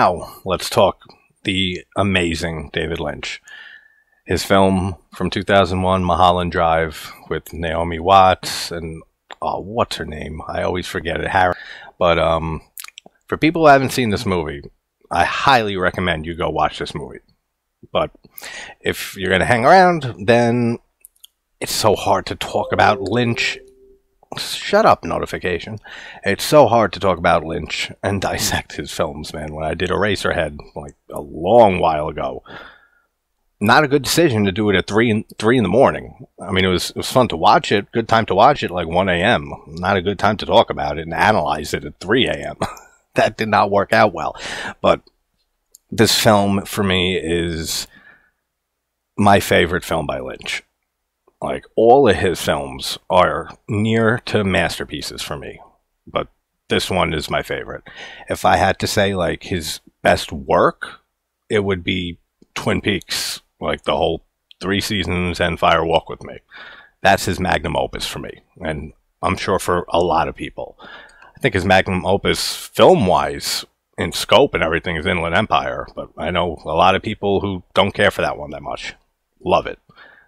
Now let's talk the amazing David Lynch. His film from 2001, Mulholland Drive, with Naomi Watts and oh, what's her name? I always forget it. Harry. But um, for people who haven't seen this movie, I highly recommend you go watch this movie. But if you're gonna hang around, then it's so hard to talk about Lynch. Shut up, notification. It's so hard to talk about Lynch and dissect his films, man. When I did Eraserhead like a long while ago, not a good decision to do it at three in, three in the morning. I mean, it was it was fun to watch it. Good time to watch it, like one a.m. Not a good time to talk about it and analyze it at three a.m. that did not work out well. But this film for me is my favorite film by Lynch. Like all of his films are near to masterpieces for me, but this one is my favorite. If I had to say like his best work, it would be Twin Peaks, like the whole three seasons and Fire Walk with Me. That's his magnum opus for me, and I'm sure for a lot of people. I think his magnum opus, film wise, in scope and everything, is Inland Empire, but I know a lot of people who don't care for that one that much. Love it.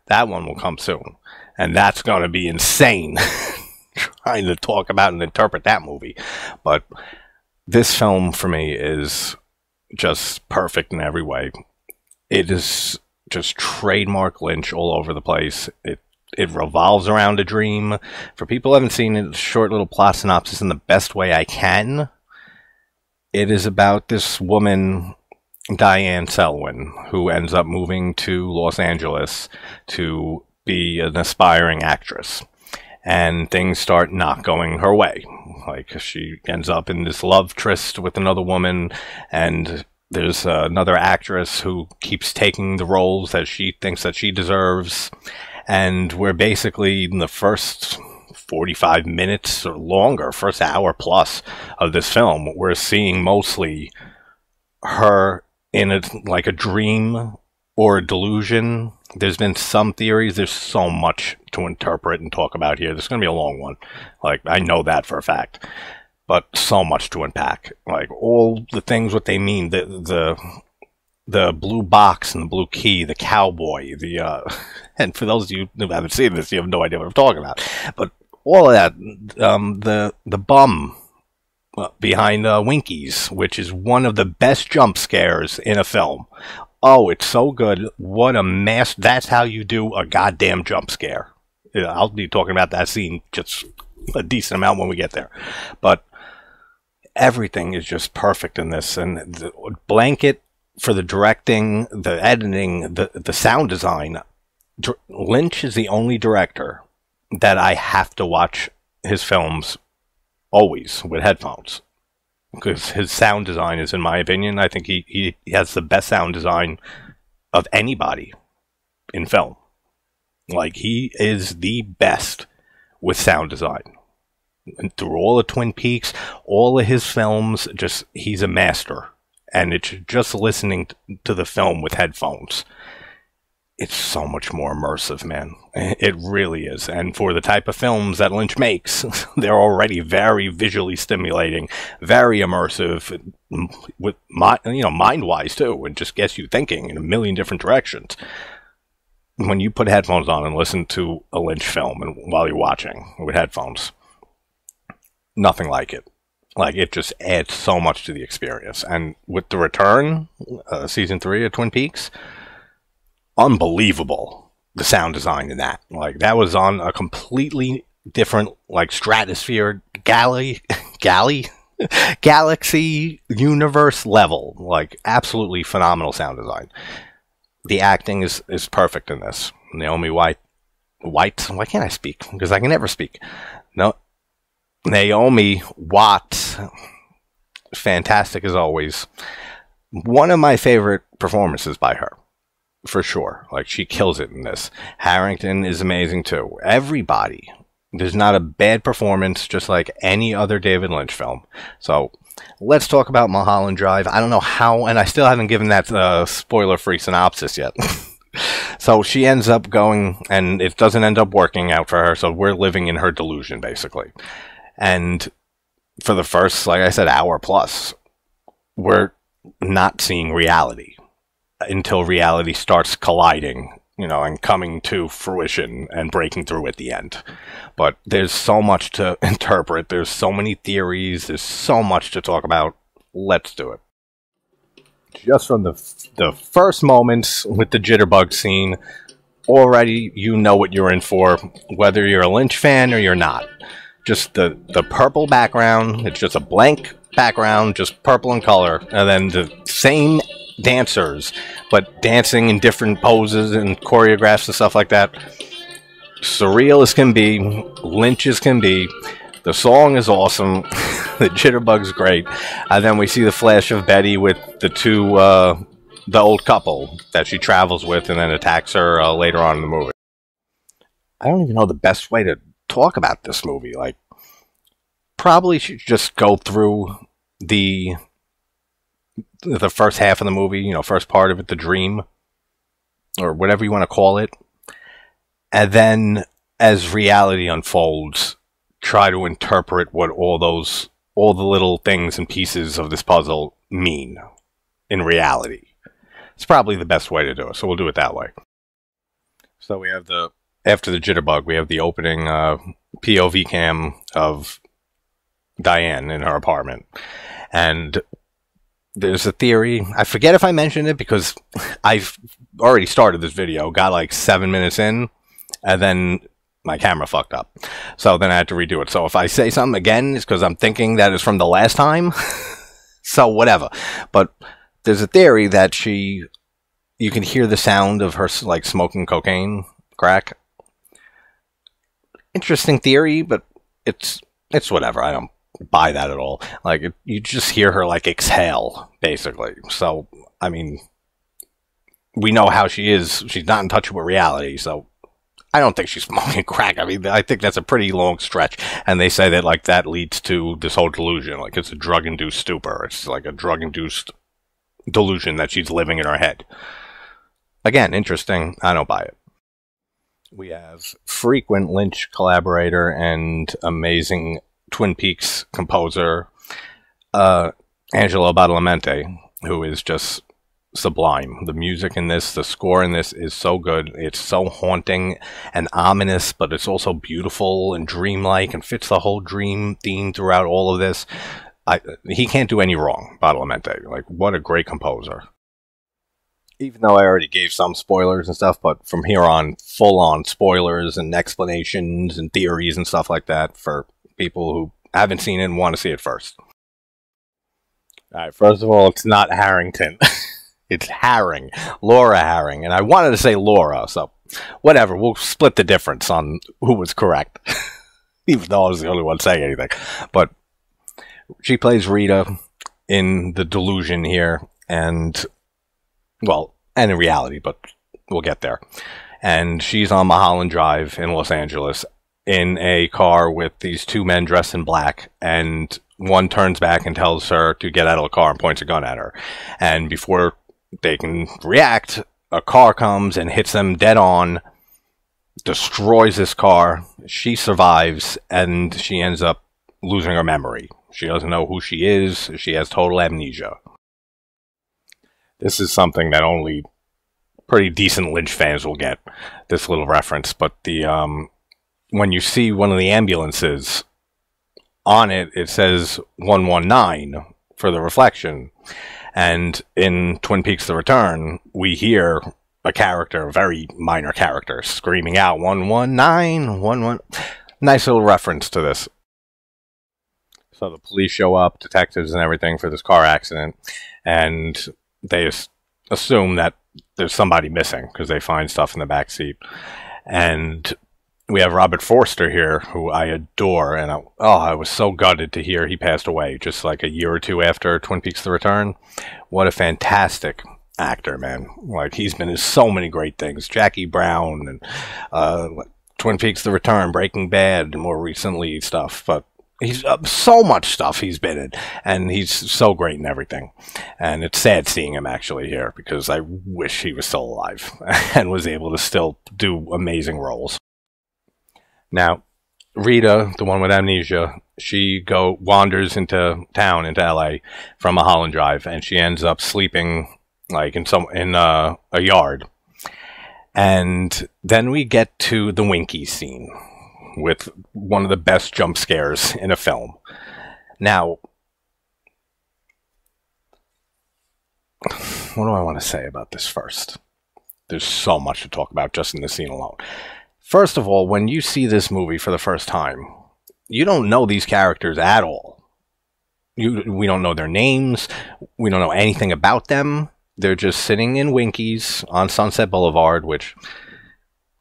That one will come soon. And that's going to be insane trying to talk about and interpret that movie. But this film for me is just perfect in every way. It is just trademark Lynch all over the place. It it revolves around a dream. For people who haven't seen it, short little plot synopsis in the best way I can. It is about this woman Diane Selwyn, who ends up moving to Los Angeles to be an aspiring actress. And things start not going her way. Like, she ends up in this love tryst with another woman, and there's another actress who keeps taking the roles that she thinks that she deserves. And we're basically in the first 45 minutes or longer, first hour plus of this film, we're seeing mostly her in a like a dream or a delusion. There's been some theories. There's so much to interpret and talk about here. This is going to be a long one. Like I know that for a fact, but so much to unpack. Like all the things, what they mean. The the the blue box and the blue key, the cowboy, the uh, and for those of you who haven't seen this, you have no idea what I'm talking about. But all of that, um, the the bum behind uh, Winkies, which is one of the best jump scares in a film. Oh, it's so good. What a mess. That's how you do a goddamn jump scare. I'll be talking about that scene just a decent amount when we get there. But everything is just perfect in this. And the blanket for the directing, the editing, the, the sound design. Lynch is the only director that I have to watch his films always with headphones because his sound design is, in my opinion, I think he, he, he has the best sound design of anybody in film. Like he is the best with sound design. And through all of Twin Peaks, all of his films, just he's a master. And it's just listening to the film with headphones it's so much more immersive, man. It really is. And for the type of films that Lynch makes, they're already very visually stimulating, very immersive, with you know mind-wise too, and just gets you thinking in a million different directions. When you put headphones on and listen to a Lynch film, and while you're watching with headphones, nothing like it. Like it just adds so much to the experience. And with the return, uh, season three of Twin Peaks unbelievable the sound design in that. Like that was on a completely different like stratosphere galley galley galaxy universe level. Like absolutely phenomenal sound design. The acting is is perfect in this. Naomi White White why can't I speak? Because I can never speak. No Naomi Watts fantastic as always. One of my favorite performances by her for sure. Like she kills it in this. Harrington is amazing too. Everybody. There's not a bad performance, just like any other David Lynch film. So let's talk about Mulholland Drive. I don't know how, and I still haven't given that uh, spoiler-free synopsis yet. so she ends up going, and it doesn't end up working out for her. So we're living in her delusion, basically. And for the first, like I said, hour plus, we're not seeing reality until reality starts colliding, you know, and coming to fruition and breaking through at the end. But there's so much to interpret. There's so many theories. There's so much to talk about. Let's do it. Just from the the first moments with the jitterbug scene, already you know what you're in for, whether you're a Lynch fan or you're not. Just the the purple background. It's just a blank background, just purple in color, and then the same dancers, but dancing in different poses and choreographs and stuff like that. Surreal as can be, Lynch as can be. The song is awesome. the jitterbug's great. And then we see the flash of Betty with the two, uh, the old couple that she travels with and then attacks her uh, later on in the movie. I don't even know the best way to talk about this movie. Like, probably should just go through the the first half of the movie, you know, first part of it, the dream, or whatever you want to call it. And then as reality unfolds, try to interpret what all those, all the little things and pieces of this puzzle mean in reality. It's probably the best way to do it, so we'll do it that way. So we have the, after the jitterbug, we have the opening uh, POV cam of Diane in her apartment. And there's a theory. I forget if I mentioned it because I've already started this video, got like seven minutes in, and then my camera fucked up. So then I had to redo it. So if I say something again, it's because I'm thinking that is from the last time. so whatever. But there's a theory that she, you can hear the sound of her like smoking cocaine, crack. Interesting theory, but it's it's whatever. I don't buy that at all. Like it, you just hear her like exhale, basically. So I mean, we know how she is. She's not in touch with reality. So I don't think she's smoking crack. I mean, I think that's a pretty long stretch. And they say that like that leads to this whole delusion. Like it's a drug induced stupor. It's like a drug induced delusion that she's living in her head. Again, interesting. I don't buy it. We have frequent Lynch collaborator and amazing Twin Peaks composer uh, Angelo Badalamenti, who is just sublime. The music in this, the score in this is so good. It's so haunting and ominous, but it's also beautiful and dreamlike and fits the whole dream theme throughout all of this. I, he can't do any wrong, Badalamenti. Like, what a great composer. Even though I already gave some spoilers and stuff, but from here on, full on spoilers and explanations and theories and stuff like that for people who haven't seen it and want to see it first. All right, first of all, it's not Harrington. it's Harring, Laura Harring, and I wanted to say Laura, so whatever. We'll split the difference on who was correct, even though I was the only one saying anything. But she plays Rita in the delusion here, and well, and in reality, but we'll get there. And she's on Mulholland Drive in Los Angeles, in a car with these two men dressed in black, and one turns back and tells her to get out of the car and points a gun at her. And before they can react, a car comes and hits them dead on, destroys this car. She survives, and she ends up losing her memory. She doesn't know who she is. She has total amnesia. This is something that only pretty decent Lynch fans will get this little reference, but the um, when you see one of the ambulances on it, it says 119 for the reflection. And in Twin Peaks The Return, we hear a character, a very minor character, screaming out 119, 11. Nice little reference to this. So the police show up, detectives and everything for this car accident, and they assume that there's somebody missing because they find stuff in the back seat. And we have Robert Forster here, who I adore, and I, oh, I was so gutted to hear he passed away just like a year or two after Twin Peaks: The Return. What a fantastic actor, man! Like he's been in so many great things, Jackie Brown and uh, Twin Peaks: The Return, Breaking Bad, and more recently stuff, but. He's uh, so much stuff he's been in, and he's so great in everything. And it's sad seeing him actually here because I wish he was still alive and was able to still do amazing roles. Now, Rita, the one with amnesia, she go wanders into town into LA from Mulholland Drive, and she ends up sleeping like in some in uh, a yard. And then we get to the Winky scene with one of the best jump scares in a film. Now, what do I want to say about this first? There's so much to talk about just in the scene alone. First of all, when you see this movie for the first time, you don't know these characters at all. You, we don't know their names. We don't know anything about them. They're just sitting in Winkies on Sunset Boulevard, which,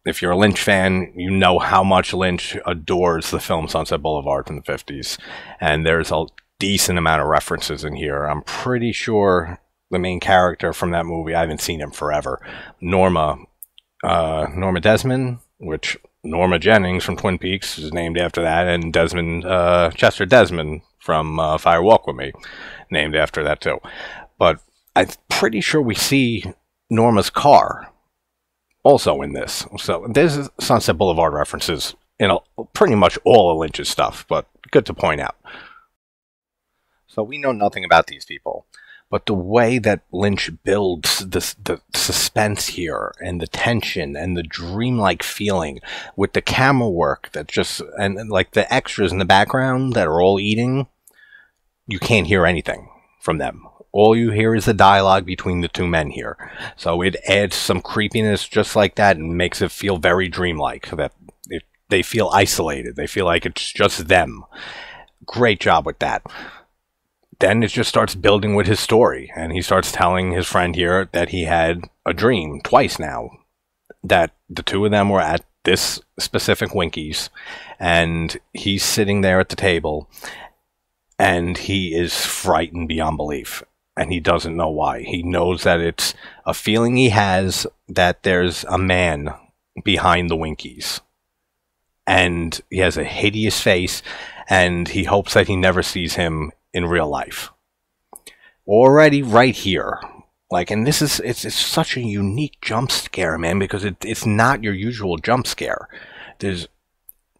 if you're a Lynch fan, you know how much Lynch adores the film Sunset Boulevard from the 50s. And there's a decent amount of references in here. I'm pretty sure the main character from that movie, I haven't seen him forever, Norma, uh, Norma Desmond, which Norma Jennings from Twin Peaks is named after that, and Desmond uh, Chester Desmond from uh, Fire Walk with Me, named after that too. But I'm pretty sure we see Norma's car also in this. So there's Sunset Boulevard references in a, pretty much all of Lynch's stuff, but good to point out. So we know nothing about these people but the way that Lynch builds the, the suspense here and the tension and the dreamlike feeling with the camera work that just, and, and like the extras in the background that are all eating, you can't hear anything from them. All you hear is the dialogue between the two men here. So it adds some creepiness just like that and makes it feel very dreamlike that it, they feel isolated. They feel like it's just them. Great job with that then it just starts building with his story. And he starts telling his friend here that he had a dream twice now that the two of them were at this specific Winkies and he's sitting there at the table and he is frightened beyond belief and he doesn't know why. He knows that it's a feeling he has that there's a man behind the Winkies and he has a hideous face and he hopes that he never sees him in real life. Already right here. Like, and this is, it's, it's such a unique jump scare, man, because it, it's not your usual jump scare. There's,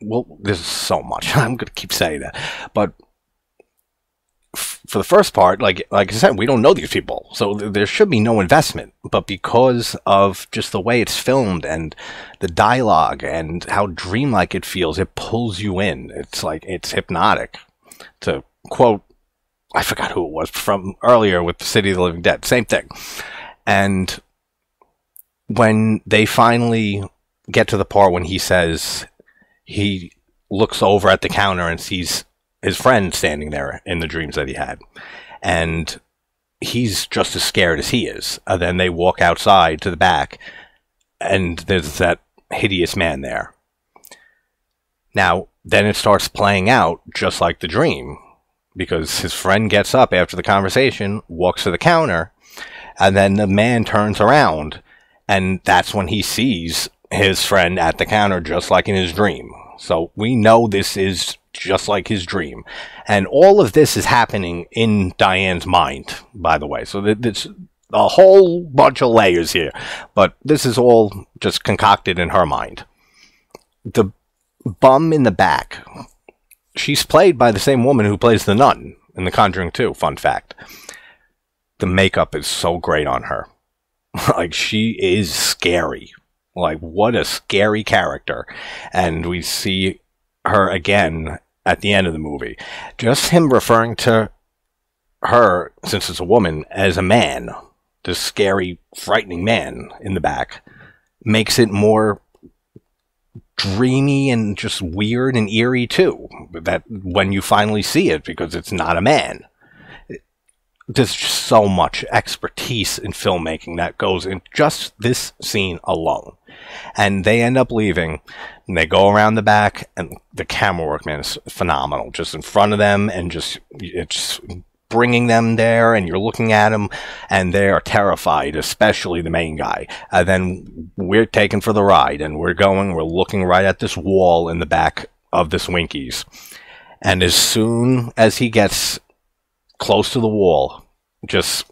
well, there's so much. I'm going to keep saying that. But for the first part, like like I said, we don't know these people, so th- there should be no investment. But because of just the way it's filmed and the dialogue and how dreamlike it feels, it pulls you in. It's like it's hypnotic. To quote I forgot who it was from earlier with the City of the Living Dead. Same thing. And when they finally get to the part when he says he looks over at the counter and sees his friend standing there in the dreams that he had. And he's just as scared as he is. And then they walk outside to the back and there's that hideous man there. Now, then it starts playing out just like the dream because his friend gets up after the conversation, walks to the counter, and then the man turns around, and that's when he sees his friend at the counter, just like in his dream. So we know this is just like his dream. And all of this is happening in Diane's mind, by the way. So there's a whole bunch of layers here, but this is all just concocted in her mind. The bum in the back she's played by the same woman who plays the nun in The Conjuring 2, fun fact. The makeup is so great on her. like, she is scary. Like, what a scary character. And we see her again at the end of the movie. Just him referring to her, since it's a woman, as a man, this scary, frightening man in the back, makes it more dreamy and just weird and eerie too. That when you finally see it, because it's not a man. There's just so much expertise in filmmaking that goes in just this scene alone. And they end up leaving, and they go around the back, and the camera work, man, is phenomenal. Just in front of them, and just, it's bringing them there and you're looking at them and they are terrified, especially the main guy. And then we're taken for the ride and we're going, we're looking right at this wall in the back of this Winkies. And as soon as he gets close to the wall, just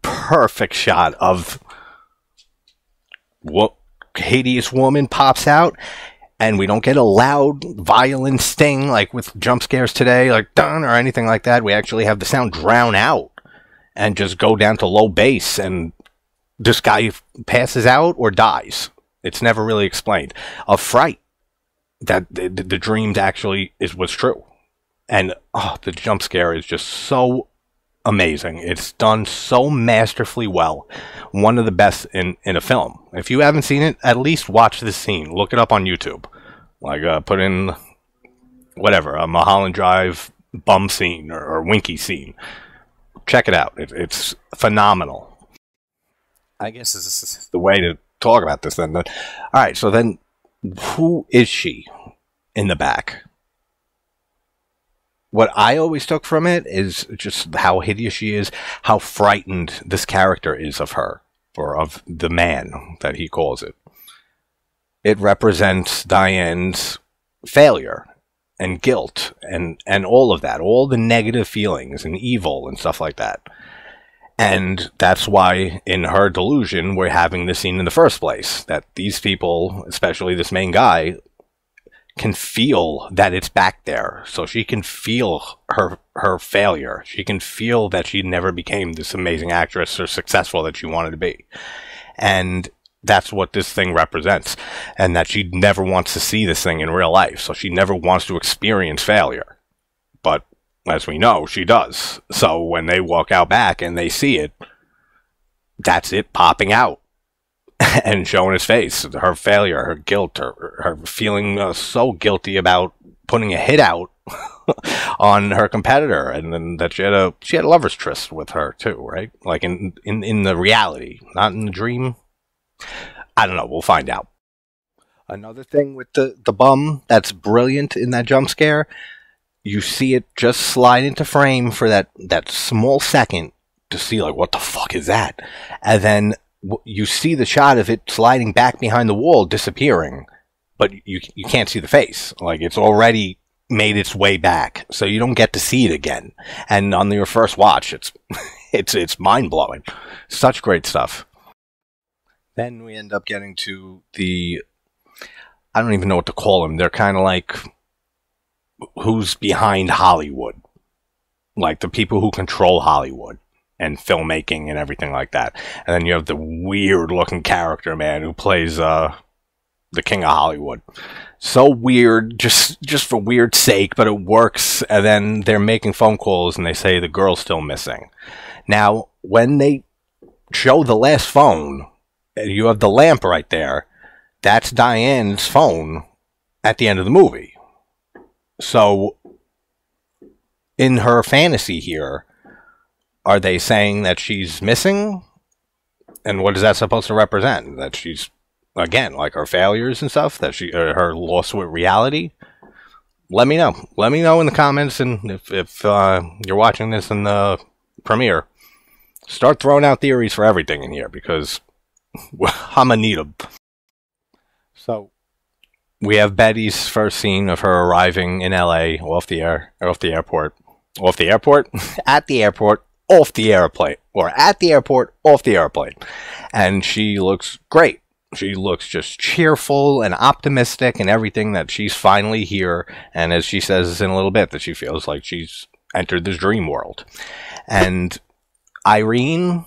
perfect shot of what hideous woman pops out and we don't get a loud, violent sting like with jump scares today, like dun or anything like that. We actually have the sound drown out and just go down to low bass, and this guy passes out or dies. It's never really explained. A fright that the, the dreams actually is was true, and oh, the jump scare is just so amazing. It's done so masterfully well. One of the best in, in a film. If you haven't seen it, at least watch this scene. Look it up on YouTube. Like, uh, put in whatever, a Mulholland Drive bum scene or, or winky scene. Check it out. It, it's phenomenal. I guess this is the way to talk about this then. All right, so then who is she in the back? What I always took from it is just how hideous she is, how frightened this character is of her, or of the man that he calls it. It represents Diane's failure and guilt and, and all of that, all the negative feelings and evil and stuff like that. And that's why, in her delusion, we're having this scene in the first place. That these people, especially this main guy, can feel that it's back there. So she can feel her her failure. She can feel that she never became this amazing actress or successful that she wanted to be. And that's what this thing represents. And that she never wants to see this thing in real life. So she never wants to experience failure. But as we know, she does. So when they walk out back and they see it, that's it popping out. and showing his face, her failure, her guilt, her, her feeling uh, so guilty about putting a hit out on her competitor, and then that she had a she had a lover's tryst with her too, right? Like in in in the reality, not in the dream. I don't know. We'll find out. Another thing with the the bum that's brilliant in that jump scare, you see it just slide into frame for that that small second to see like what the fuck is that, and then you see the shot of it sliding back behind the wall, disappearing, but you you can't see the face. Like it's already made its way back, so you don't get to see it again. And on your first watch, it's it's it's mind blowing. Such great stuff. Then we end up getting to the I don't even know what to call them. They're kind of like who's behind Hollywood, like the people who control Hollywood and filmmaking and everything like that. And then you have the weird looking character man who plays uh, the king of Hollywood. So weird, just just for weird sake, but it works. And then they're making phone calls and they say the girl's still missing. Now, when they show the last phone, you have the lamp right there. That's Diane's phone at the end of the movie. So, in her fantasy here, are they saying that she's missing? And what is that supposed to represent? That she's again like her failures and stuff. That she uh, her loss with reality. Let me know. Let me know in the comments, and if if uh, you're watching this in the premiere, start throwing out theories for everything in here because I'm gonna need them. So we have Betty's first scene of her arriving in LA off the air, off the airport, off the airport, at the airport, off the airplane or at the airport off the airplane. And she looks great. She looks just cheerful and optimistic and everything that she's finally here. And as she says in a little bit, that she feels like she's entered this dream world. And Irene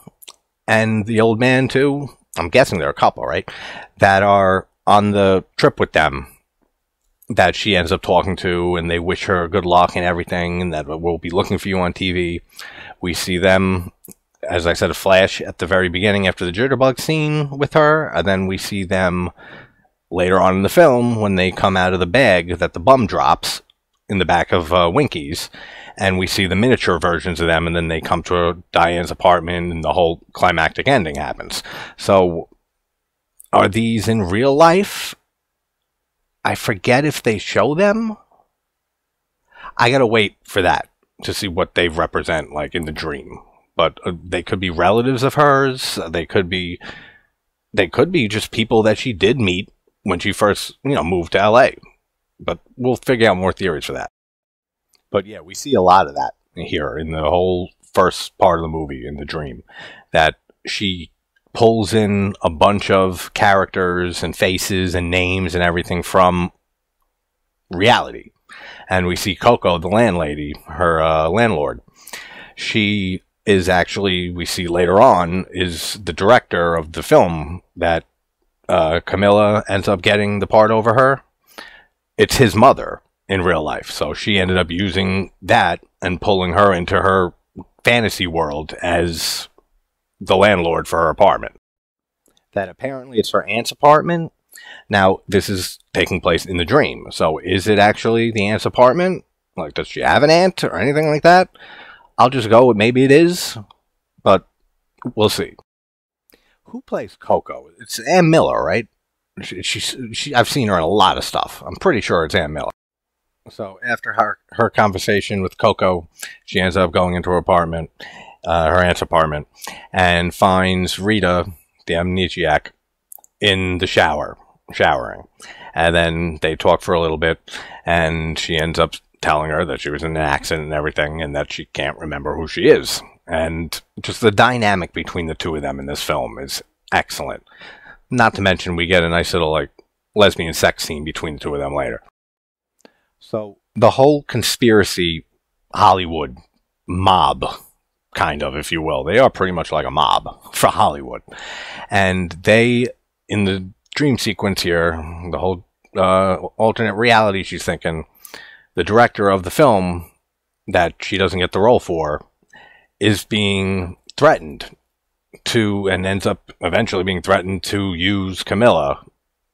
and the old man, too, I'm guessing they're a couple, right? That are on the trip with them that she ends up talking to and they wish her good luck and everything and that we'll be looking for you on TV. We see them, as I said, a flash at the very beginning after the jitterbug scene with her, and then we see them later on in the film when they come out of the bag that the bum drops in the back of uh, Winky's, and we see the miniature versions of them, and then they come to Diane's apartment, and the whole climactic ending happens. So, are these in real life? I forget if they show them. I gotta wait for that to see what they represent, like in the dream. But uh, they could be relatives of hers. They could be, they could be just people that she did meet when she first, you know, moved to LA. But we'll figure out more theories for that. But yeah, we see a lot of that here in the whole first part of the movie in the dream that she pulls in a bunch of characters and faces and names and everything from reality. And we see Coco, the landlady, her uh, landlord. She is actually, we see later on, is the director of the film that uh, Camilla ends up getting the part over her. It's his mother in real life. So she ended up using that and pulling her into her fantasy world as the landlord for her apartment. That apparently it's her aunt's apartment. Now, this is taking place in the dream. So is it actually the aunt's apartment? Like, does she have an aunt or anything like that? I'll just go with maybe it is, but we'll see. Who plays Coco? It's Ann Miller, right? She, she, she, I've seen her in a lot of stuff. I'm pretty sure it's Ann Miller. So after her her conversation with Coco, she ends up going into her apartment, uh, her aunt's apartment, and finds Rita, the amnesiac, in the shower, showering. And then they talk for a little bit, and she ends up telling her that she was in an accident and everything, and that she can't remember who she is. And just the dynamic between the two of them in this film is excellent. Not to mention, we get a nice little like lesbian sex scene between the two of them later. So the whole conspiracy Hollywood mob, kind of, if you will, they are pretty much like a mob for Hollywood. And they, in the dream sequence here, the whole uh, alternate reality she's thinking, the director of the film that she doesn't get the role for is being threatened to and ends up eventually being threatened to use Camilla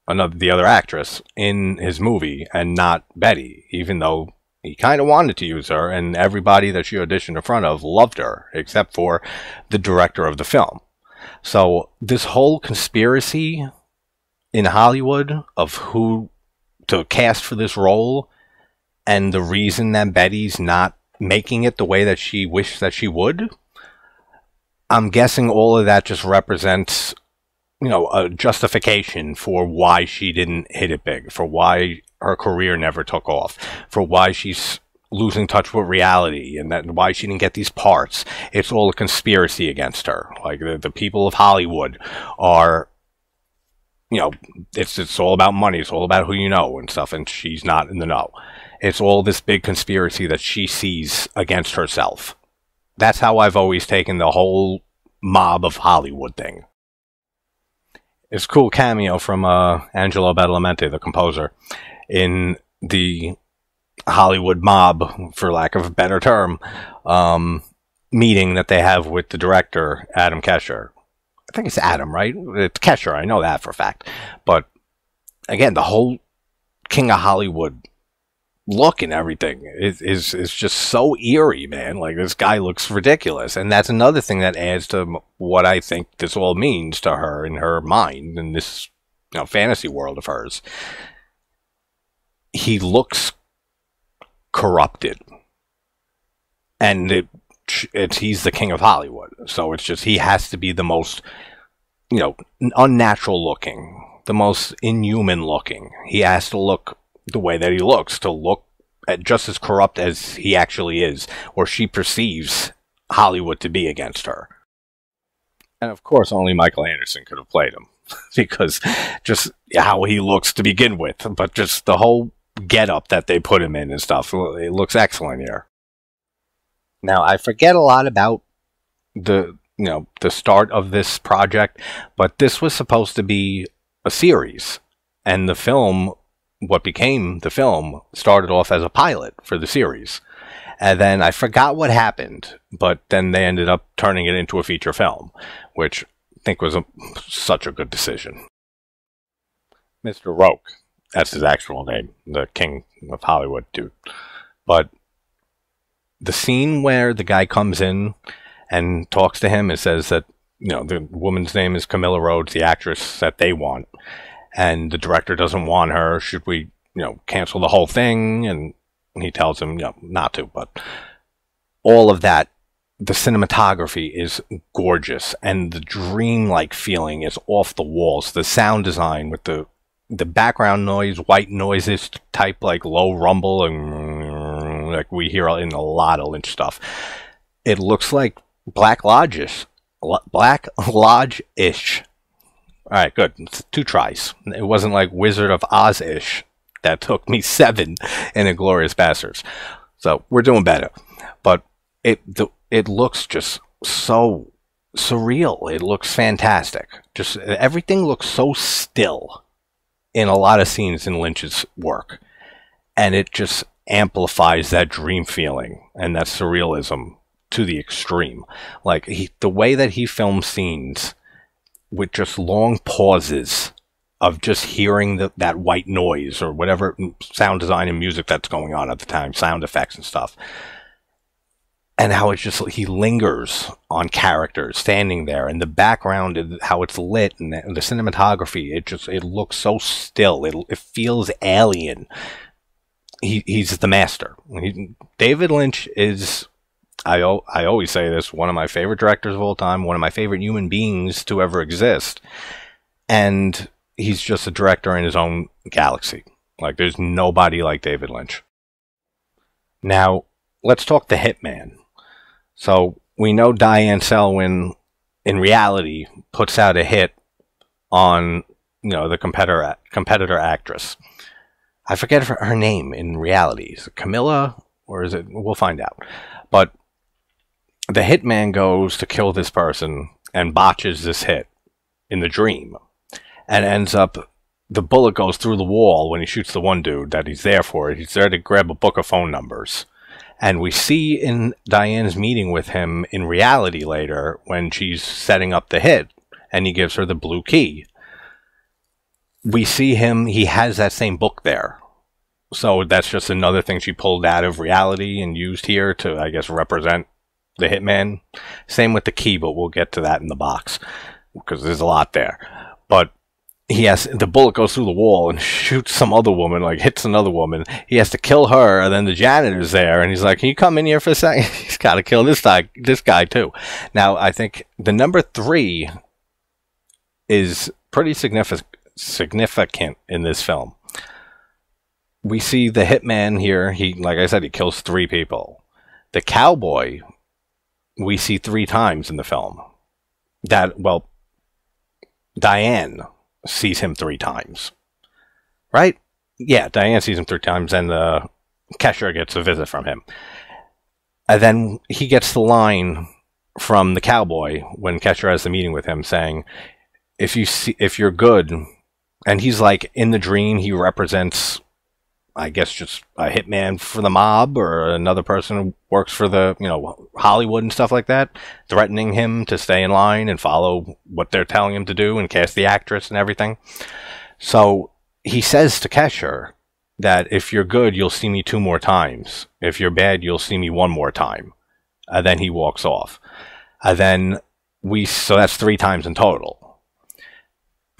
another the other actress in his movie and not Betty, even though he kind of wanted to use her, and everybody that she auditioned in front of loved her, except for the director of the film. So this whole conspiracy in Hollywood of who to cast for this role, and the reason that Betty's not making it the way that she wished that she would. I'm guessing all of that just represents you know, a justification for why she didn't hit it big, for why her career never took off, for why she's losing touch with reality and that why she didn't get these parts. It's all a conspiracy against her. Like the, the people of Hollywood are you know, it's it's all about money, it's all about who you know and stuff, and she's not in the know. It's all this big conspiracy that she sees against herself. That's how I've always taken the whole mob of Hollywood thing. It's a cool cameo from uh, Angelo Badalamenti, the composer, in the Hollywood mob, for lack of a better term, um, meeting that they have with the director, Adam Kesher. I think it's Adam, right? It's Kesher, I know that for a fact. But again, the whole King of Hollywood look and everything is, is is just so eerie, man. Like this guy looks ridiculous, and that's another thing that adds to what I think this all means to her in her mind in this you know fantasy world of hers. He looks corrupted, and it, it's he's the king of Hollywood, so it's just he has to be the most you know unnatural looking, the most inhuman looking. He has to look the way that he looks to look just as corrupt as he actually is, or she perceives Hollywood to be against her. And of course, only Michael Anderson could have played him because just how he looks to begin with, but just the whole getup that they put him in and stuff, it looks excellent here. Now, I forget a lot about the you know the start of this project, but this was supposed to be a series, and the film what became the film started off as a pilot for the series. And then I forgot what happened, but then they ended up turning it into a feature film, which I think was a, such a good decision. Mr. Roque, that's his actual name, the king of Hollywood dude. But the scene where the guy comes in and talks to him and says that, you know, the woman's name is Camilla Rhodes, the actress that they want and the director doesn't want her. Should we, you know, cancel the whole thing? And he tells him, you know, not to. But all of that, the cinematography is gorgeous, and the dreamlike feeling is off the walls. The sound design with the the background noise, white noises type like low rumble and like we hear in a lot of Lynch stuff. It looks like Black Lodge-ish, Black Lodge-ish all right, good. Two tries. It wasn't like Wizard of Oz ish that took me seven in Inglourious Basterds. So we're doing better, but it it looks just so surreal. It looks fantastic. Just everything looks so still in a lot of scenes in Lynch's work, and it just amplifies that dream feeling and that surrealism to the extreme. Like he, the way that he films scenes with just long pauses of just hearing the, that white noise or whatever sound design and music that's going on at the time, sound effects and stuff. And how it's just, he lingers on characters standing there and the background, and how it's lit and the cinematography, it just, it looks so still. It, it feels alien. He, he's the master. He, David Lynch is I, I always say this one of my favorite directors of all time, one of my favorite human beings to ever exist. And he's just a director in his own galaxy. Like, there's nobody like David Lynch. Now, let's talk the Hitman. So, we know Diane Selwyn, in reality, puts out a hit on, you know, the competitor, competitor actress. I forget her, name in reality. Is it Camilla? Or is it? We'll find out. But the hitman goes to kill this person and botches this hit in the dream and ends up the bullet goes through the wall when he shoots the one dude that he's there for. He's there to grab a book of phone numbers. And we see in Diane's meeting with him in reality later when she's setting up the hit and he gives her the blue key. We see him, he has that same book there. So that's just another thing she pulled out of reality and used here to, I guess, represent the Hitman. Same with the key, but we'll get to that in the box because there's a lot there. But he has the bullet goes through the wall and shoots some other woman, like hits another woman. He has to kill her, and then the janitor's there, and he's like, "Can you come in here for a second? he's got to kill this guy, this guy too. Now, I think the number three is pretty significant significant in this film. We see the hitman here. He, like I said, he kills three people. The cowboy we see three times in the film. That, well, Diane sees him three times. Right? Yeah, Diane sees him three times, and uh, Kesher gets a visit from him. And then he gets the line from the cowboy when Kesher has the meeting with him saying, if you see, if you're good, and he's like in the dream, he represents I guess just a hitman for the mob or another person who works for the, you know, Hollywood and stuff like that, threatening him to stay in line and follow what they're telling him to do and cast the actress and everything. So he says to Kesher that if you're good, you'll see me two more times. If you're bad, you'll see me one more time. And then he walks off. And then we, so that's three times in total.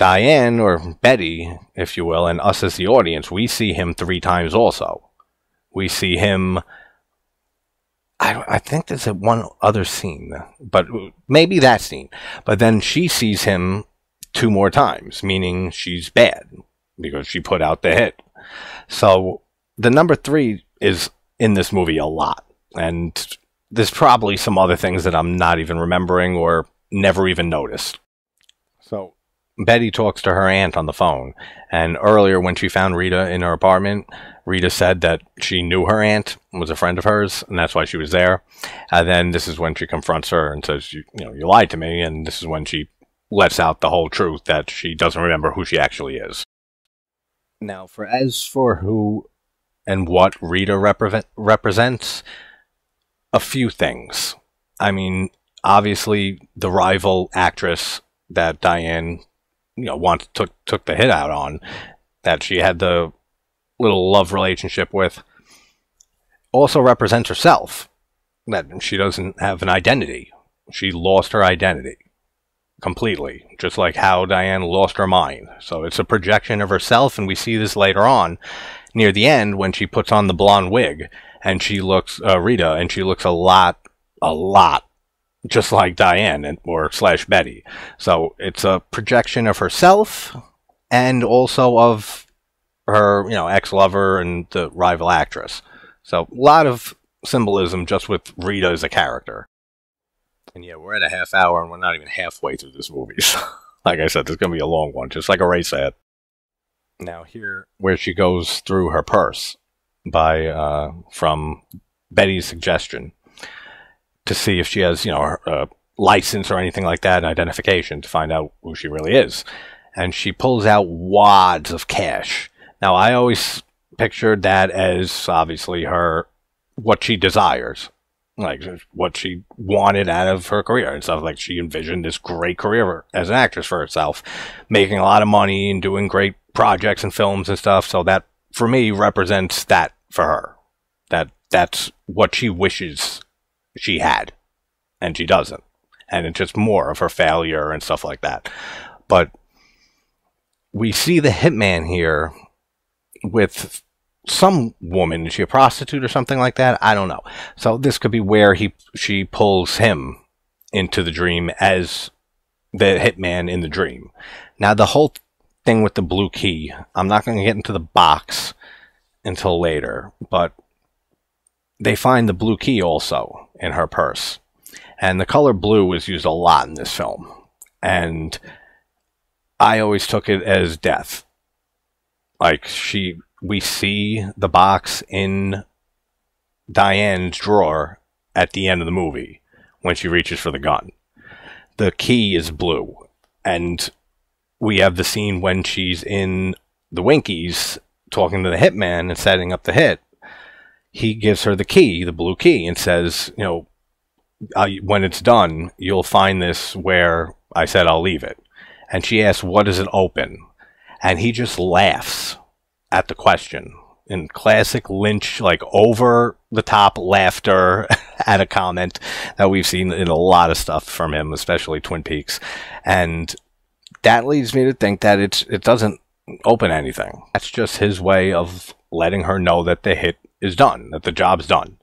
Diane, or Betty, if you will, and us as the audience, we see him three times also. We see him. I, I think there's a one other scene, but maybe that scene. But then she sees him two more times, meaning she's bad because she put out the hit. So the number three is in this movie a lot. And there's probably some other things that I'm not even remembering or never even noticed. So Betty talks to her aunt on the phone. And earlier, when she found Rita in her apartment, Rita said that she knew her aunt was a friend of hers, and that's why she was there. And then this is when she confronts her and says, "You, you know, you lied to me." And this is when she lets out the whole truth that she doesn't remember who she actually is. Now, for as for who and what Rita repre- represents, a few things. I mean, obviously, the rival actress that Diane you know once took took the hit out on that she had the little love relationship with also represents herself that she doesn't have an identity. She lost her identity completely just like how diane lost her mind. So it's a projection of herself and we see this later on near the end when she puts on the blonde wig and she looks uh, rita and she looks a lot a lot just like Diane and, or slash Betty. So it's a projection of herself and also of her, you know, ex-lover and the rival actress. So a lot of symbolism just with Rita as a character. And yeah, we're at a half hour and we're not even halfway through this movie. So, like I said, this is going to be a long one, just like Eraserhead. Now here, where she goes through her purse by uh, from Betty's suggestion to see if she has, you know, a uh, license or anything like that, identification to find out who she really is. And she pulls out wads of cash. Now I always pictured that as obviously her what she desires like what she wanted out of her career and stuff like she envisioned this great career as an actress for herself making a lot of money and doing great projects and films and stuff so that for me represents that for her that that's what she wishes she had and she doesn't and it's just more of her failure and stuff like that but we see the hitman here with some woman. Is she a prostitute or something like that? I don't know. So this could be where he she pulls him into the dream as the hitman in the dream. Now the whole thing with the blue key, I'm not going to get into the box until later, but they find the blue key also in her purse. And the color blue was used a lot in this film. And I always took it as death. Like she we see the box in Diane's drawer at the end of the movie when she reaches for the gun. The key is blue, and we have the scene when she's in the Winkies talking to the hitman and setting up the hit. He gives her the key, the blue key, and says, you know, uh, when it's done, you'll find this where I said I'll leave it. And she asks, what does it open? And he just laughs at the question in classic Lynch, like over the top laughter at a comment that we've seen in a lot of stuff from him, especially Twin Peaks. And that leads me to think that it's, it doesn't open anything. That's just his way of letting her know that the hit is done, that the job's done.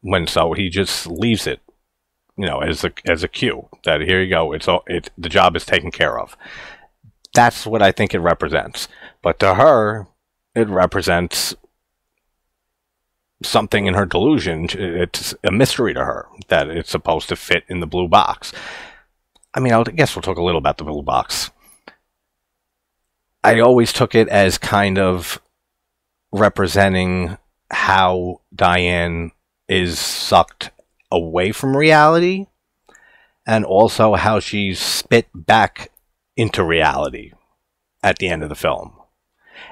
When so he just leaves it, you know, as a as a cue that here you go, it's all it the job is taken care of. That's what I think it represents. But to her, it represents something in her delusion. It's a mystery to her that it's supposed to fit in the blue box. I mean, I guess we'll talk a little about the blue box. I always took it as kind of representing how Diane is sucked away from reality and also how she's spit back into reality at the end of the film.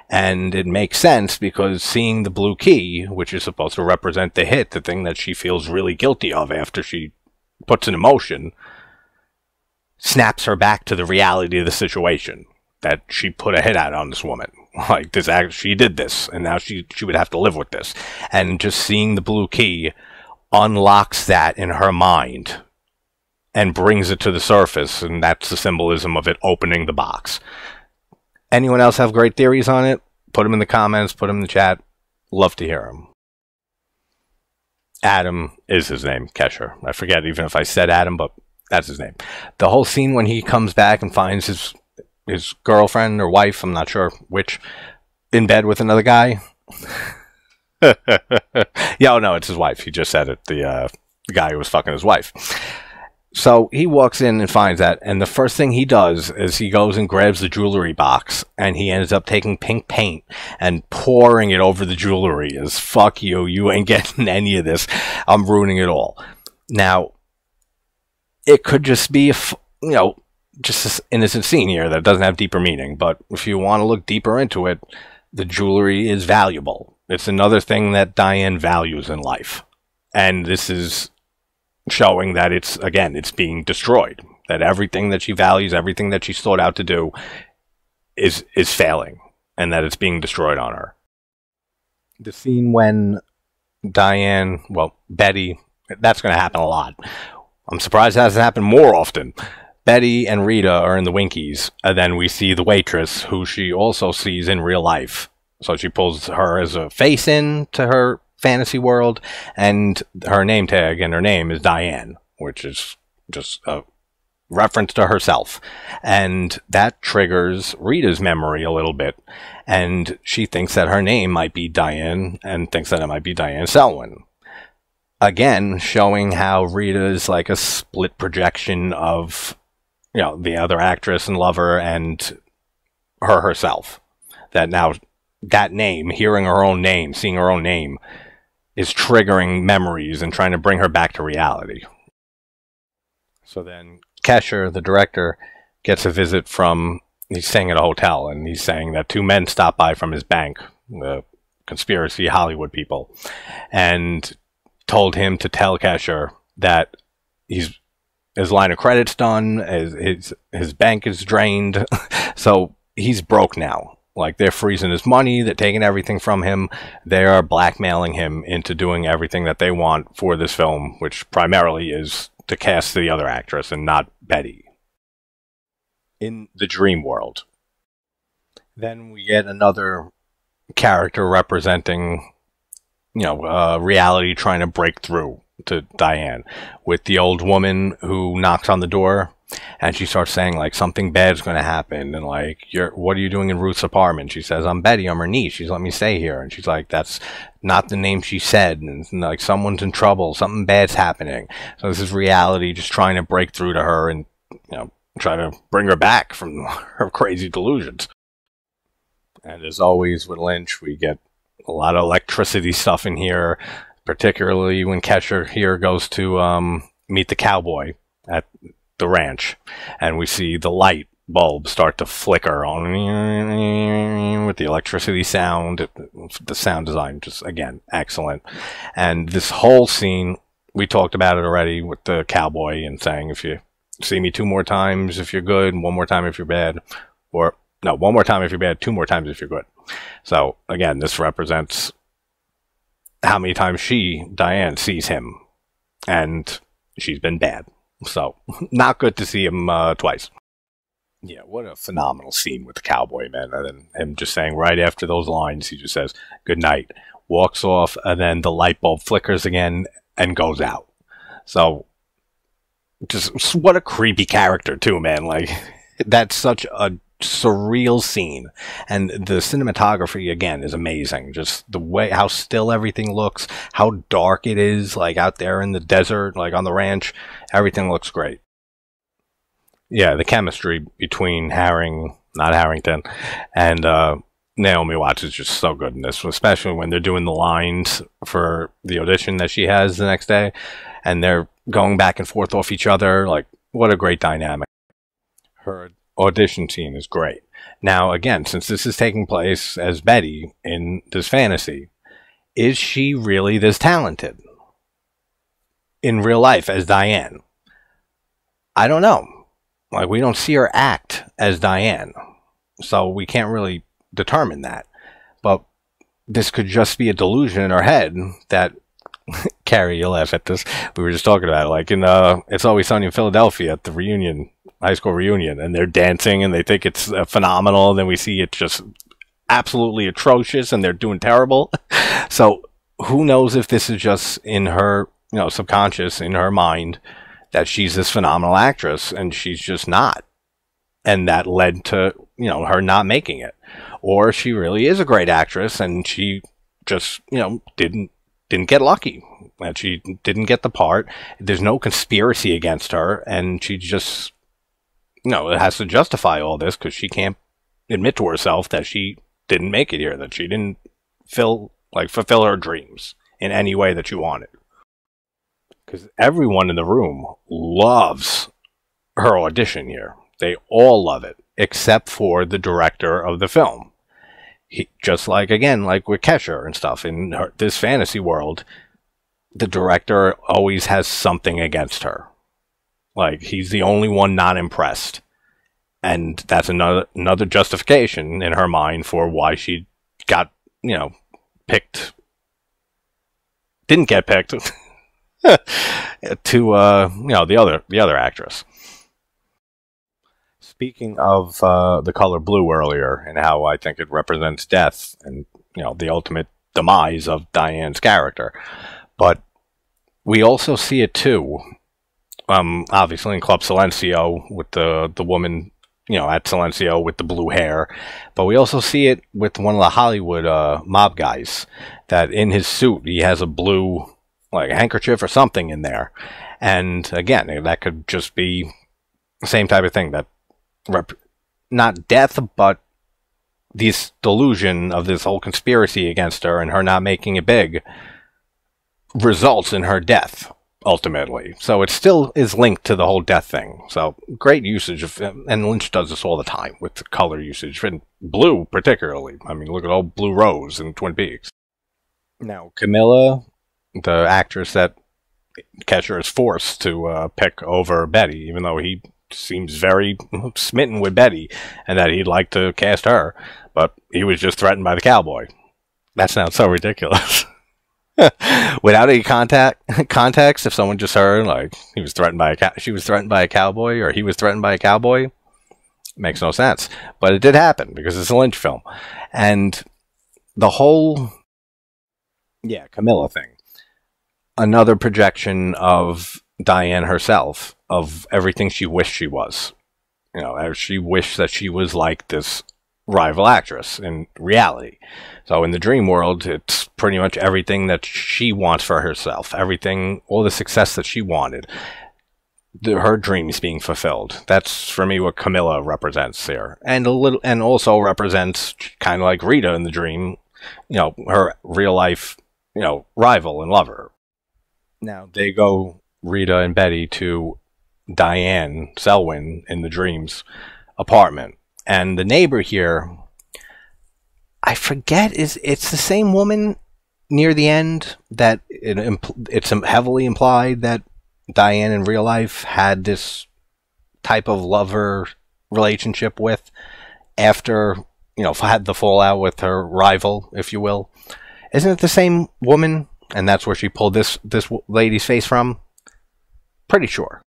And it makes sense because seeing the blue key, which is supposed to represent the hit, the thing that she feels really guilty of after she puts an emotion, snaps her back to the reality of the situation that she put a hit out on this woman. Like this, act, she did this, and now she she would have to live with this. And just seeing the blue key unlocks that in her mind and brings it to the surface, and that's the symbolism of it opening the box. Anyone else have great theories on it? Put them in the comments, put them in the chat. Love to hear them. Adam is his name, Kesher. I forget even if I said Adam, but that's his name. The whole scene when he comes back and finds his his girlfriend or wife, I'm not sure which, in bed with another guy. yeah, oh no, it's his wife. He just said it. The, uh, the guy who was fucking his wife. So he walks in and finds that, and the first thing he does is he goes and grabs the jewelry box, and he ends up taking pink paint and pouring it over the jewelry. As fuck you, you ain't getting any of this. I'm ruining it all. Now, it could just be, you know, just an innocent scene here that doesn't have deeper meaning. But if you want to look deeper into it, the jewelry is valuable. It's another thing that Diane values in life, and this is showing that it's again it's being destroyed that everything that she values everything that she's sought out to do is is failing and that it's being destroyed on her the scene when diane well betty that's going to happen a lot i'm surprised it hasn't happened more often betty and rita are in the winkies and then we see the waitress who she also sees in real life so she pulls her as a face in to her fantasy world, and her name tag and her name is Diane, which is just a reference to herself. And that triggers Rita's memory a little bit. And she thinks that her name might be Diane and thinks that it might be Diane Selwyn. Again, showing how Rita is like a split projection of, you know, the other actress and lover and her herself. that now that name, hearing her own name, seeing her own name, is triggering memories and trying to bring her back to reality. So then Kesher, the director, gets a visit from he's staying at a hotel and he's saying that two men stopped by from his bank, the conspiracy Hollywood people, and told him to tell Kesher that he's his line of credit's done, his his, his bank is drained, so he's broke now. Like they're freezing his money, they're taking everything from him, they are blackmailing him into doing everything that they want for this film, which primarily is to cast the other actress and not Betty. In the dream world. Then we get another character representing, you know, uh, reality trying to break through to Diane with the old woman who knocks on the door and she starts saying like something bad's going to happen and like you're what are you doing in Ruth's apartment? She says I'm Betty I'm her niece. She's let me stay here. And she's like that's not the name she said. And, and like someone's in trouble. Something bad's happening. So this is reality just trying to break through to her and you know try to bring her back from her crazy delusions. And as always with Lynch we get a lot of electricity stuff in here particularly when Kesher here goes to um, meet the cowboy at the ranch, and we see the light bulb start to flicker on with the electricity sound. The sound design just again excellent, and this whole scene we talked about it already with the cowboy and saying if you see me two more times if you're good, one more time if you're bad, or no, one more time if you're bad, two more times if you're good. So again, this represents how many times she, Diane, sees him, and she's been bad. So, not good to see him uh, twice. Yeah, what a phenomenal scene with the cowboy, man. And then him just saying right after those lines, he just says, good night, walks off, and then the light bulb flickers again and goes out. So, just what a creepy character, too, man. Like, that's such a surreal scene. And the cinematography again is amazing. Just the way how still everything looks how dark it is like out there in the desert like on the ranch. Everything looks great. Yeah the chemistry between Harring not Harrington and uh, Naomi Watts is just so good in this especially when they're doing the lines for the audition that she has the next day and they're going back and forth off each other. Like what a great dynamic. Her audition scene is great. Now, again, since this is taking place as Betty in this fantasy, is she really this talented in real life as Diane? I don't know. Like, we don't see her act as Diane, so we can't really determine that. But this could just be a delusion in her head that Carrie, you laugh at this. We were just talking about it. Like in uh, It's Always Sunny in Philadelphia at the reunion high school reunion and they're dancing and they think it's uh, phenomenal. And then we see it's just absolutely atrocious and they're doing terrible. so who knows if this is just in her, you know, subconscious, in her mind, that she's this phenomenal actress and she's just not. And that led to, you know, her not making it. Or she really is a great actress and she just, you know, didn't didn't get lucky and she didn't get the part. There's no conspiracy against her, and she just no, it has to justify all this because she can't admit to herself that she didn't make it here, that she didn't fill like fulfill her dreams in any way that she wanted. Because everyone in the room loves her audition here. They all love it, except for the director of the film. He, just like again, like with Kesher and stuff in her, this fantasy world, the director always has something against her. Like he's the only one not impressed. And that's another another justification in her mind for why she got, you know, picked didn't get picked to uh, you know, the other the other actress. Speaking of uh, the color blue earlier and how I think it represents death and you know the ultimate demise of Diane's character, but we also see it too um, obviously in Club Silencio with the the woman, you know, at Silencio with the blue hair, but we also see it with one of the Hollywood uh, mob guys that in his suit he has a blue like handkerchief or something in there, and again that could just be the same type of thing that rep- not death but this delusion of this whole conspiracy against her and her not making it big results in her death ultimately. So it still is linked to the whole death thing. So great usage of, and Lynch does this all the time with the color usage and blue particularly. I mean, look at all Blue Rose in Twin Peaks. Now Camilla, the actress that Kesher is forced to uh, pick over Betty, even though he seems very smitten with Betty and that he'd like to cast her, but he was just threatened by the cowboy. That sounds so ridiculous. without any contact context if someone just heard like he was threatened by a cow- she was threatened by a cowboy or he was threatened by a cowboy makes no sense. But it did happen because it's a lynch film. And the whole yeah camilla thing another projection of diane herself of everything she wished she was. You know she wished that she was like this rival actress in reality. So in the dream world, it's pretty much everything that she wants for herself, everything, all the success that she wanted. The, her dreams being fulfilled. That's for me what Camilla represents here, and a little, and also represents kind of like Rita in the dream. You know, her real life, you know, rival and lover. Now they go Rita and Betty to Diane Selwyn in the dreams apartment and the neighbor here, I forget is it's the same woman near the end that it, it's heavily implied that Diane in real life had this type of lover relationship with after you know had the fallout with her rival, if you will. Isn't it the same woman? And that's where she pulled this this lady's face from. Pretty sure.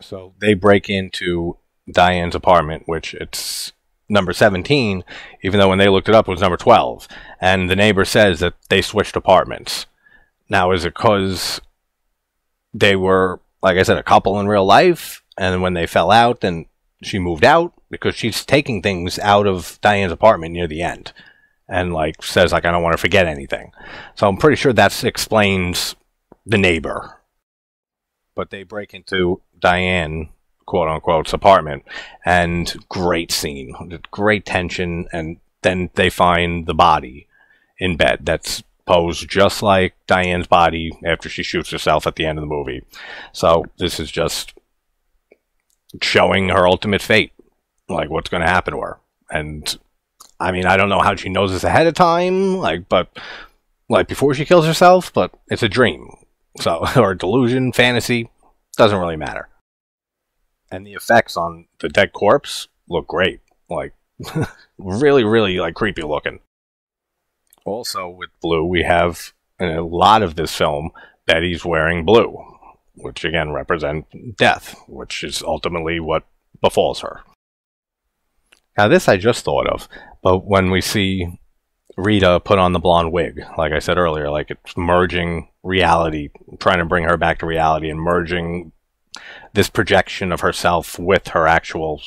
So they break into Diane's apartment, which it's number 17, even though when they looked it up it was number 12. And the neighbor says that they switched apartments. Now, is it because they were, like I said, a couple in real life, and when they fell out, then she moved out? Because she's taking things out of Diane's apartment near the end. And, like, says, like, I don't want to forget anything. So I'm pretty sure that explains the neighbor. But they break into Diane quote unquote apartment. And great scene. Great tension. And then they find the body in bed that's posed just like diane's body after she shoots herself at the end of the movie. So this is just showing her ultimate fate like what's going to happen to her. And i mean i don't know how she knows this ahead of time like but like before she kills herself but it's a dream. So or delusion fantasy doesn't really matter and the effects on the dead corpse look great. Like really, really like creepy looking. Also with blue, we have a lot of this film Betty's wearing blue, which again represent death, which is ultimately what befalls her. Now this I just thought of, but when we see Rita put on the blonde wig, like I said earlier, like it's merging reality, trying to bring her back to reality and merging this projection of herself with her actual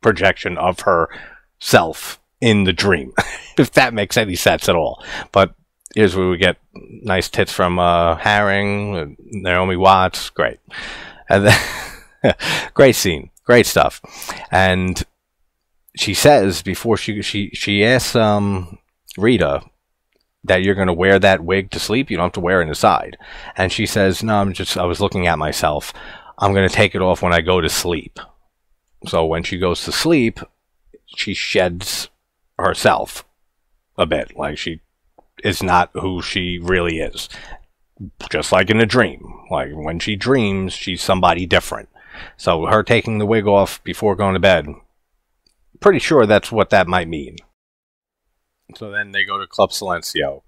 projection of herself in the dream, if that makes any sense at all. But here's where we get nice tits from uh, Harring, Naomi Watts, great, and then great scene, great stuff, and she says before she she she asks um, Rita that you're going to wear that wig to sleep. You don't have to wear it inside. And she says, "No, I'm just I was looking at myself. I'm going to take it off when I go to sleep. So when she goes to sleep, she sheds herself a bit. Like she is not who she really is. Just like in a dream. Like when she dreams, she's somebody different. So her taking the wig off before going to bed, pretty sure that's what that might mean. So then they go to Club Silencio,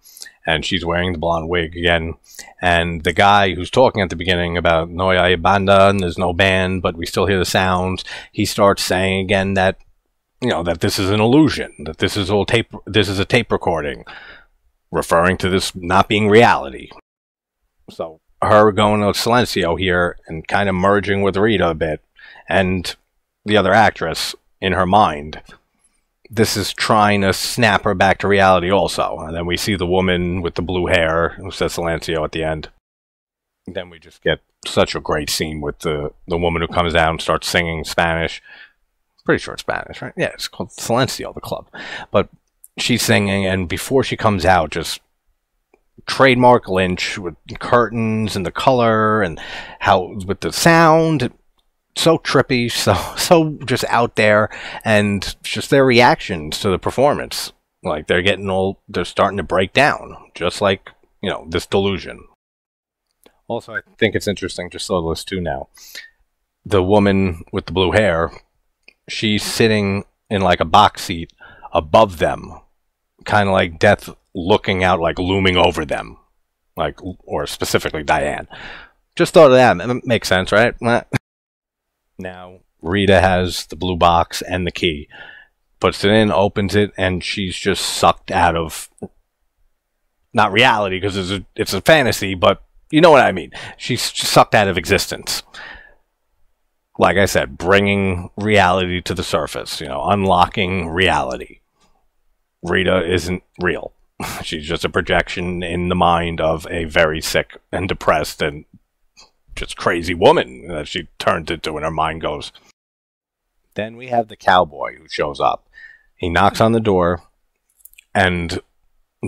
and she's wearing the blonde wig again. And the guy who's talking at the beginning about no hay banda and there's no band, but we still hear the sounds, he starts saying again that you know that this is an illusion, that this is all tape, this is a tape recording, referring to this not being reality. So her going to Silencio here and kind of merging with Rita a bit, and the other actress in her mind this is trying to snap her back to reality also. And then we see the woman with the blue hair who says Silencio at the end. Then we just get such a great scene with the, the woman who comes out and starts singing Spanish. pretty sure it's Spanish, right? Yeah, it's called Silencio, the club. But she's singing, and before she comes out, just trademark Lynch with curtains and the color and how with the sound so trippy so so just out there and just their reactions to the performance like they're getting all they're starting to break down just like you know this delusion also i think it's interesting just saw this too now the woman with the blue hair she's sitting in like a box seat above them kind of like death looking out, like looming over them, like or specifically Diane. Just thought of that. It makes sense, right? Now Rita has the blue box and the key, puts it in, opens it, and she's just sucked out of not reality because it's a, it's a fantasy, but you know what I mean. She's sucked out of existence. Like I said, bringing reality to the surface, you know, unlocking reality. Rita isn't real. She's just a projection in the mind of a very sick and depressed and just crazy woman that she turned into when her mind goes. Then we have the cowboy who shows up. He knocks on the door, and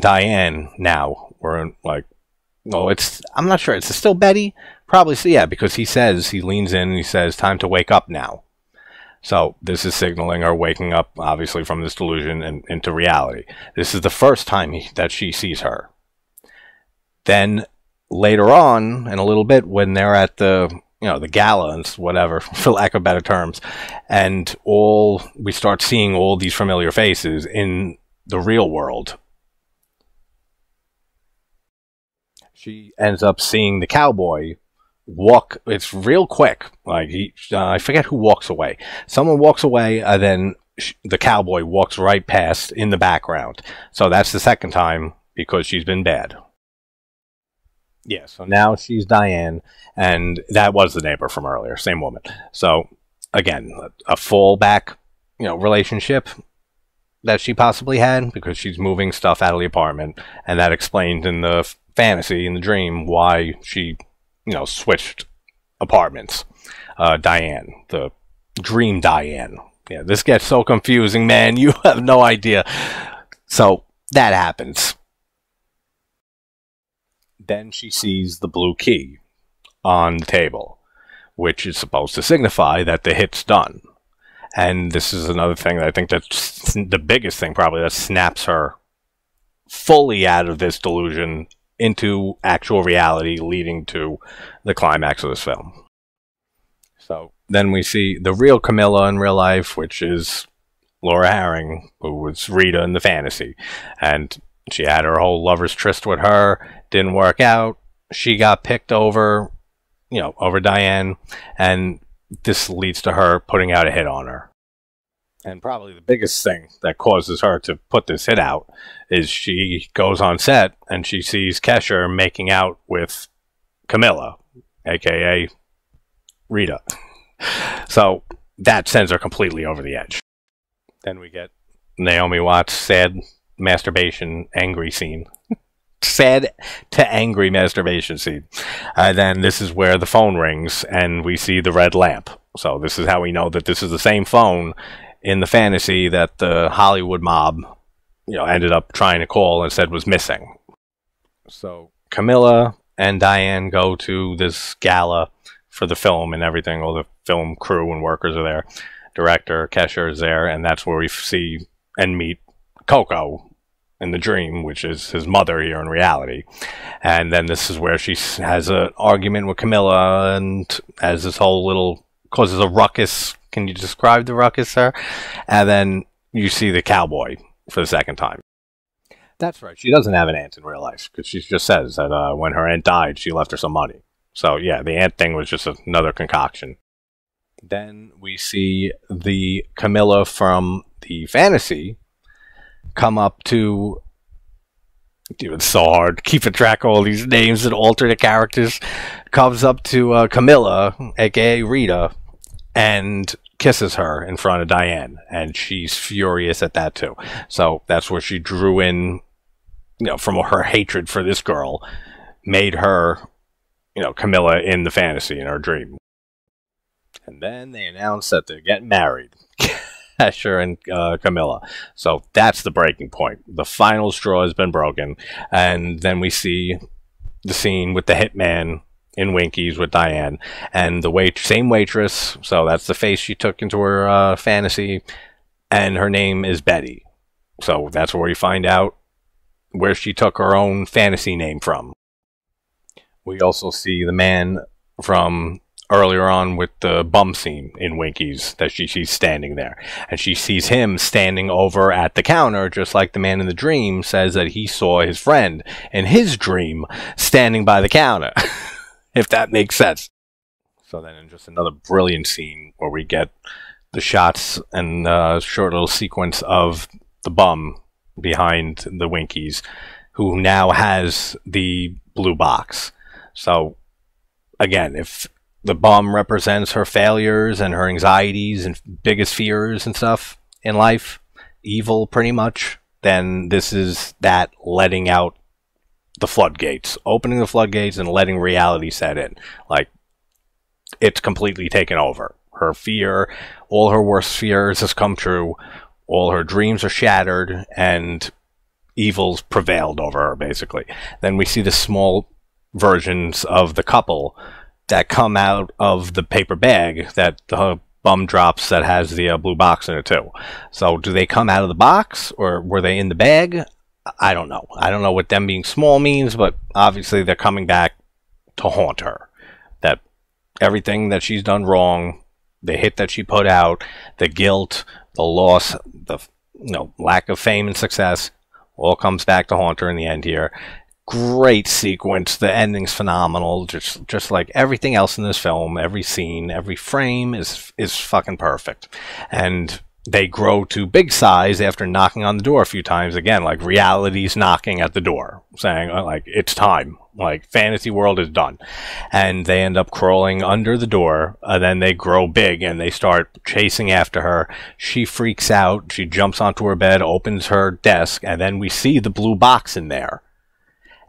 Diane now, we're like, oh, it's, I'm not sure, it's still Betty? Probably, so yeah, because he says, he leans in and he says, time to wake up now. So this is signaling her waking up, obviously, from this delusion and into reality. This is the first time he, that she sees her. Then later on, in a little bit, when they're at the you know the gala and whatever, for lack of better terms, and all we start seeing all these familiar faces in the real world. She ends up seeing the cowboy walk it's real quick like he uh, i forget who walks away. Someone walks away and then sh- the cowboy walks right past in the background. So that's the second time because she's been bad yeah so now she's diane and that was the neighbor from earlier same woman so again a fallback you know relationship that she possibly had because she's moving stuff out of the apartment and that explains in the fantasy in the dream why she you know, switched apartments. Uh, Diane, the dream Diane. Yeah, this gets so confusing, man. You have no idea. So that happens. Then she sees the blue key on the table, which is supposed to signify that the hit's done. And this is another thing that I think that's the biggest thing probably that snaps her fully out of this delusion into actual reality, leading to the climax of this film. So then we see the real Camilla in real life, which is Laura Harring, who was Rita in the fantasy. And she had her whole lover's tryst with her, didn't work out. She got picked over, you know, over Diane, and this leads to her putting out a hit on her. And probably the biggest thing that causes her to put this hit out is she goes on set and she sees Kesher making out with Camilla, aka Rita. So that sends her completely over the edge. Then we get Naomi Watts' sad masturbation angry scene. sad to angry masturbation scene. And then this is where the phone rings and we see the red lamp. So this is how we know that this is the same phone in the fantasy that the Hollywood mob, you know, ended up trying to call and said was missing. So Camilla and Diane go to this gala for the film and everything. All the film crew and workers are there. Director Kesher is there, and that's where we see and meet Coco in the dream, which is his mother here in reality. And then this is where she has an argument with Camilla and has this whole little causes a ruckus can you describe the ruckus, sir? And then you see the cowboy for the second time. That's right. She doesn't have an aunt in real life because she just says that uh, when her aunt died, she left her some money. So yeah, the aunt thing was just another concoction. Then we see the Camilla from the fantasy come up to. Dude, it's so hard keeping track of all these names and alternate characters. Comes up to uh, Camilla, aka Rita, and kisses her in front of Diane, and she's furious at that too. So that's where she drew in, you know, from her hatred for this girl, made her, you know, Camilla in the fantasy in her dream. And then they announce that they're getting married. Asher and uh, Camilla. So that's the breaking point. The final straw has been broken, and then we see the scene with the hitman in Winkies with Diane and the wait same waitress. So that's the face she took into her uh, fantasy, and her name is Betty. So that's where we find out where she took her own fantasy name from. We also see the man from earlier on with the bum scene in Winkies that she sees standing there. And she sees him standing over at the counter, just like the man in the dream says that he saw his friend in his dream standing by the counter. if that makes sense. So then, in just another brilliant scene where we get the shots and a short little sequence of the bum behind the Winkies, who now has the blue box. So, again, if the bum represents her failures and her anxieties and biggest fears and stuff in life, evil pretty much, then this is that letting out the floodgates, opening the floodgates and letting reality set in. Like, it's completely taken over. Her fear, all her worst fears has come true. All her dreams are shattered, and evil's prevailed over her, basically. Then we see the small versions of the couple that come out of the paper bag that the bum drops that has the uh, blue box in it too. So do they come out of the box or were they in the bag? I don't know. I don't know what them being small means, but obviously they're coming back to haunt her. That everything that she's done wrong, the hit that she put out, the guilt, the loss, the you know lack of fame and success, all comes back to haunt her in the end here. Great sequence. The ending's phenomenal. Just just like everything else in this film, every scene, every frame is is fucking perfect. And they grow to big size after knocking on the door a few times again like reality's knocking at the door saying uh, like it's time like fantasy world is done and they end up crawling under the door and then they grow big and they start chasing after her she freaks out she jumps onto her bed opens her desk and then we see the blue box in there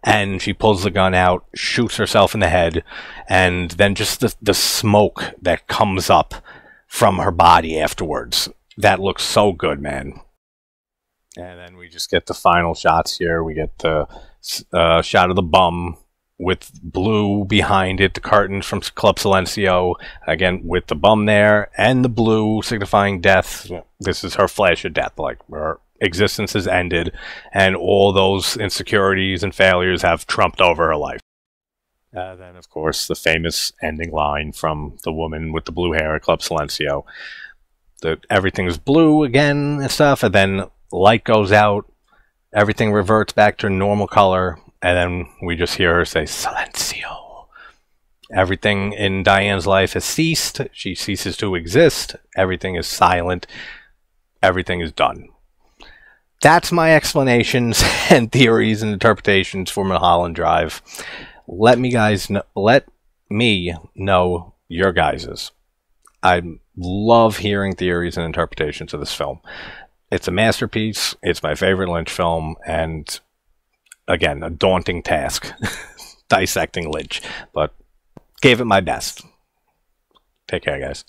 and she pulls the gun out shoots herself in the head and then just the, the smoke that comes up from her body afterwards that looks so good, man. And then we just get the final shots here. We get the uh, shot of the bum with blue behind it, the cartons from Club Silencio, again with the bum there, and the blue signifying death. This is her flash of death, like her existence has ended, and all those insecurities and failures have trumped over her life. Uh, then, of course, the famous ending line from the woman with the blue hair at Club Silencio that everything's blue again and stuff, and then light goes out, everything reverts back to normal color, and then we just hear her say silencio. Everything in Diane's life has ceased. She ceases to exist. Everything is silent. Everything is done. That's my explanations and theories and interpretations for Mulholland Drive. Let me guys know, let me know your guys's. I love hearing theories and interpretations of this film. It's a masterpiece. It's my favorite Lynch film, and again, a daunting task dissecting Lynch, but gave it my best. Take care, guys.